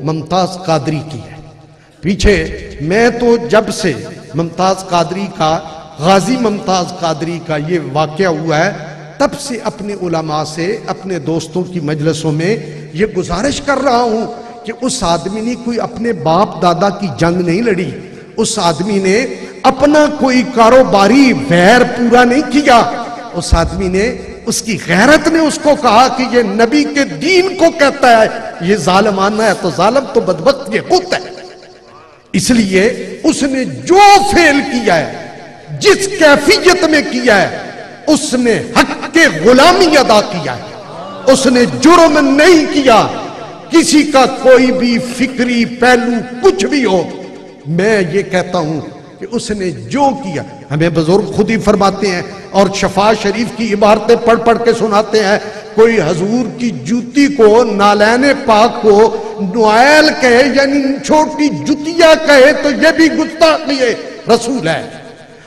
ممتاز قادری کی ہے۔ پیچھے میں تو جب سے ممتاز قادری کا، غازی ممتاز قادری کا یہ واقعہ ہوا ہے، تب سے اپنے علماء سے، اپنے دوستوں کی مجلسوں میں یہ گزارش کر رہا ہوں کہ اس آدمی نے کوئی اپنے باپ دادا کی جنگ نہیں لڑی۔ اس آدمی نے اپنا کوئی کاروباری ویر پورا نہیں کیا۔ اس آدمی نے اس کی غیرت نے اس کو کہا کہ یہ نبی کے دین کو کہتا ہے، یہ ظالمانہ ہے تو ظالم تو بدبخت یہ خود ہے۔ اس لیے اس نے جو فیل کیا ہے، جس کیفیت میں کیا ہے، اس نے حق کے غلامی ادا کیا ہے۔ اس نے جرم نہیں کیا، کسی کا کوئی بھی فکری پہلو کچھ بھی ہو۔ میں یہ کہتا ہوں کہ اس نے جو کیا، ہمیں بزرگ خود ہی فرماتے ہیں اور شفا شریف کی عبارتیں پڑھ پڑھ کے سناتے ہیں، کوئی حضور کی جوتی کو، نالین پاک کو نوائل کہے یعنی چھوٹی جتیا کہے، تو یہ بھی گستاخی رسول ہے۔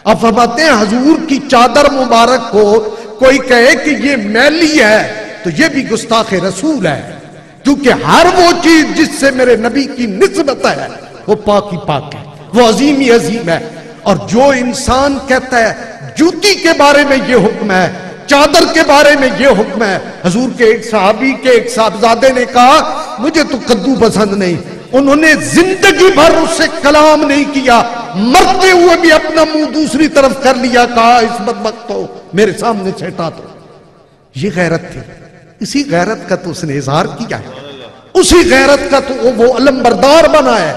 اب فرماتے ہیں حضور کی چادر مبارک کو کوئی کہے کہ یہ میلی ہے، تو یہ بھی گستاخ رسول ہے۔ کیونکہ ہر وہ چیز جس سے میرے نبی کی نسبت ہے، وہ پاک ہی پاک ہے۔ وہ عظیم ہی عظیم ہے۔ اور جو انسان کہتا ہے، جوتی کے بارے میں یہ حکم ہے، چادر کے بارے میں یہ حکم ہے۔ حضور کے ایک صحابی کے ایک صاحبزادے نے کہا، مجھے تو کدو پسند نہیں۔ انہوں نے زندگی بھر اس سے کلام نہیں کیا۔ مرتے ہوئے بھی اپنا منہ دوسری طرف کر لیا، کہا اس بدبخت تو میرے سامنے سے ہٹا دو۔ یہ غیرت تھی۔ اسی غیرت کا تو اس نے اظہار کیا ہے۔ اسی غیرت کا تو وہ علم بردار بنا ہے۔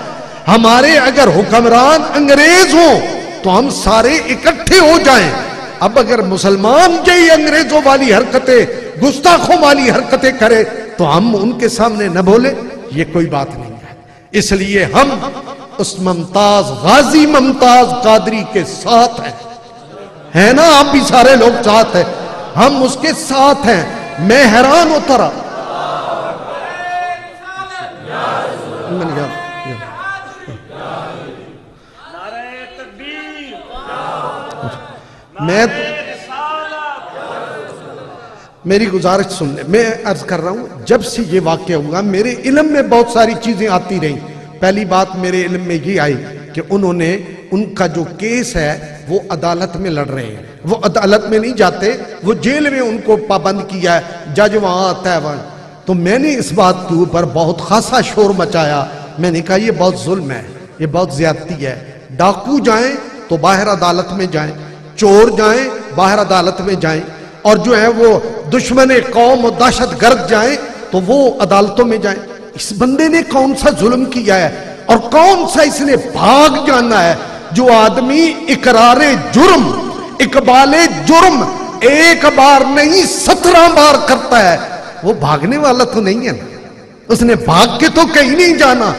ہمارے اگر حکمران انگریز ہوں تو ہم سارے اکٹھے ہو جائیں۔ اب اگر مسلمان جی انگریزوں والی حرکتیں، گستاخوں والی حرکتیں کرے تو ہم ان کے سامنے نہ بولے یہ کوئی بات نہیں ہے۔ اس لیے ہم اس ممتاز غازی ممتاز قادری کے ساتھ ہیں۔ ہے نا؟ آپ بھی سارے لوگ ساتھ ہیں۔ ہم اس کے ساتھ ہیں۔ میں حیران ہوتا رہا میں میری گزارش سن لیں میں عرض کر رہا ہوں، جب سے یہ واقعہ ہوا، میرے علم میں بہت ساری چیزیں آتی رہیں۔ پہلی بات میرے علم میں یہ آئی کہ انہوں نے ان کا جو کیس ہے، وہ عدالت میں لڑ رہے ہیں۔ وہ عدالت میں نہیں جاتے، وہ جیل میں ان کو پابند کیا ہے۔ جج وہاں آتا ہے، وہاں۔ تو میں نے اس بات کے اوپر بہت خاصا شور مچایا۔ میں نے کہا، یہ بہت ظلم ہے، یہ بہت زیادتی ہے۔ ڈاکو جائیں تو باہر عدالت میں جائیں۔ چور جائیں، باہر عدالت میں جائیں، اور جو ہے وہ دشمن قوم و دہشت گرد جائیں، تو وہ عدالتوں میں جائیں۔ اس بندے نے کون سا ظلم کیا ہے؟ اور کون سا اس نے بھاگ جانا ہے؟ جو آدمی اقرار جرم، اقبال جرم، ایک بار نہیں، سترہ بار کرتا ہے۔ وہ بھاگنے والا تو نہیں ہے۔ نا اس نے بھاگ کے تو کہیں نہیں جانا۔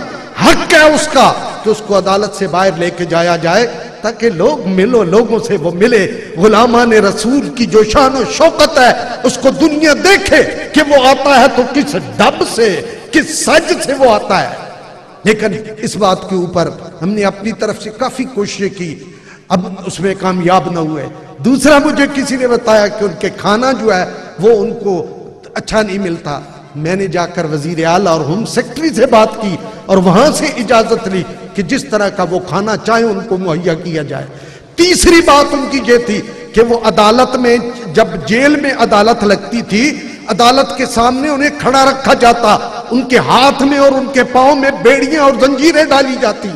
حق ہے اس کا کہ اس کو عدالت سے باہر لے کے جایا جائے۔ تاکہ لوگ ملو، لوگوں سے وہ ملے۔ غلامان رسول کی جو شان و شوقت ہے، اس کو دنیا دیکھے کہ وہ آتا ہے تو کس ڈب سے، کس سج سے وہ آتا ہے۔ لیکن اس بات کے اوپر ہم نے اپنی طرف سے کافی کوششیں کی۔ اب اس میں کامیاب نہ ہوئے۔ دوسرا مجھے کسی نے بتایا کہ ان کے کھانا جو ہے، وہ ان کو اچھا نہیں ملتا۔ میں نے جا کر وزیر اعلیٰ اور ہوم سیکٹری سے بات کی اور وہاں سے اجازت لی کہ جس طرح کا وہ کھانا چاہے ان کو مہیا کیا جائے۔ تیسری بات ان کی یہ تھی کہ وہ عدالت میں جب جیل میں عدالت لگتی تھی، عدالت کے سامنے انہیں کھڑا رکھا جاتا، ان کے ہاتھ میں اور ان کے پاؤں میں بیڑیاں اور زنجیریں ڈالی جاتی۔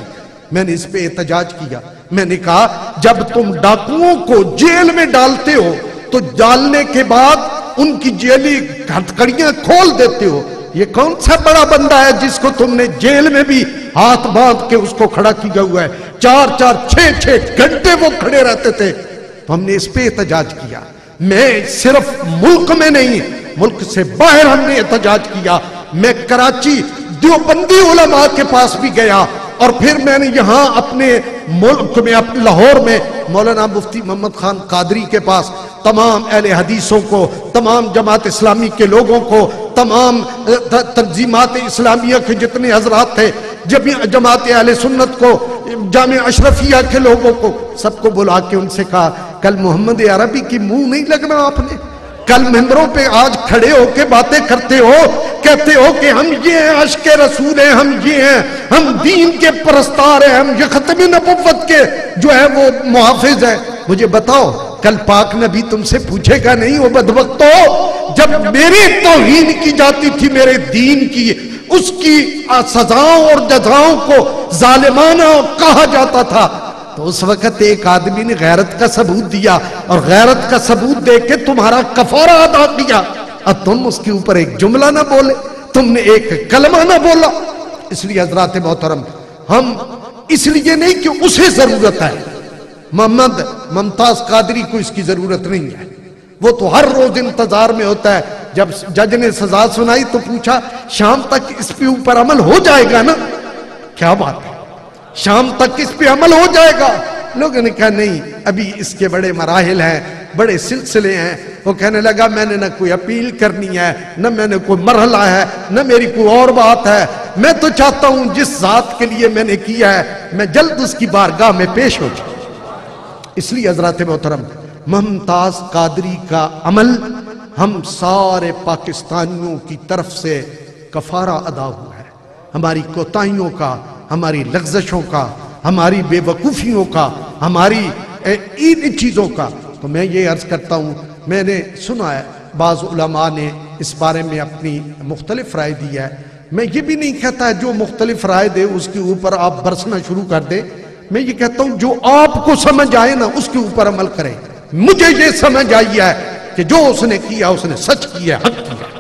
میں نے اس پہ احتجاج کیا۔ میں نے کہا، جب تم ڈاکوؤں کو جیل میں ڈالتے ہو، تو ڈالنے کے بعد ان کی جیلی ہتکڑیاں کھول دیتے ہو۔ یہ کون سا بڑا بندہ ہے جس کو تم نے جیل میں بھی ہاتھ باندھ کے اس کو کھڑا کیا ہوا ہے؟ چار چار چھ چھ گھنٹے وہ کھڑے رہتے تھے۔ تو ہم نے اس پہ احتجاج کیا۔ میں صرف ملک میں نہیں، ملک سے باہر ہم نے احتجاج کیا۔ میں کراچی دیوبندی علماء کے پاس بھی گیا اور پھر میں نے یہاں اپنے ملک میں، اپنے لاہور میں مولانا مفتی محمد خان قادری کے پاس تمام اہل حدیثوں کو، تمام جماعت اسلامی کے لوگوں کو، تمام تنظیمات اسلامیہ کے جتنے حضرات تھے، جب جماعت اہل سنت کو، جامع اشرفیہ کے لوگوں کو، سب کو بلا کے ان سے کہا، کل محمد عربی کی منہ نہیں لگنا آپ نے۔ کل ممبروں پہ آج کھڑے ہو کے باتیں کرتے ہو، کہتے ہو کہ ہم یہ ہیں، عشق رسول ہیں، ہم یہ ہیں، ہم دین کے پرستار ہیں، ہم یہ ختم نبوت کے جو ہے وہ محافظ ہیں۔ مجھے بتاؤ کل پاک نبی تم سے پوچھے گا، نہیں وہ بدبختو، جب میری توہین کی جاتی تھی، میرے دین کی، اس کی سزاؤں اور جزاؤں کو ظالمانہ کہا جاتا تھا۔ تو اس وقت ایک آدمی نے غیرت کا ثبوت دیا اور غیرت کا ثبوت دے کے تمہارا کفارہ ادا کیا۔ اب تم اس کے اوپر ایک جملہ نہ بولے، تم نے ایک کلمہ نہ بولا۔ اس لیے حضرات محترم، ہم اس لیے نہیں کہ اسے ضرورت ہے۔ محمد ممتاز قادری کو اس کی ضرورت نہیں ہے۔ وہ تو ہر روز انتظار میں ہوتا ہے۔ جب جج نے سزا سنائی تو پوچھا، شام تک اس پہ اوپر عمل ہو جائے گا نا؟ کیا بات ہے؟ شام تک اس پہ عمل ہو جائے گا؟ لوگوں نے کہا، نہیں، ابھی اس کے بڑے مراحل ہیں، بڑے سلسلے ہیں۔ وہ کہنے لگا، میں نے نہ کوئی اپیل کرنی ہے، نہ میں نے کوئی مرحلہ ہے، نہ میری کوئی اور بات ہے۔ میں تو چاہتا ہوں جس ذات کے لیے میں نے کیا ہے، میں جلد اس کی بارگاہ میں پیش ہو جاؤں۔ اس لیے حضرات محترم، ممتاز قادری کا عمل ہم سارے پاکستانیوں کی طرف سے کفارہ ادا ہوا ہے۔ ہماری کوتاہیوں کا، ہماری لغزشوں کا، ہماری بے وقوفیوں کا، ہماری ان چیزوں کا۔ تو میں یہ عرض کرتا ہوں، میں نے سنا ہے، بعض علماء نے اس بارے میں اپنی مختلف رائے دی ہے۔ میں یہ بھی نہیں کہتا ہے جو مختلف رائے دے، اس کے اوپر آپ برسنا شروع کر دے میں یہ کہتا ہوں، جو آپ کو سمجھ آئے نا، اس کے اوپر عمل کریں مجھے یہ سمجھ آئی ہے کہ جو اس نے کیا، اس نے سچ کیا حق کیا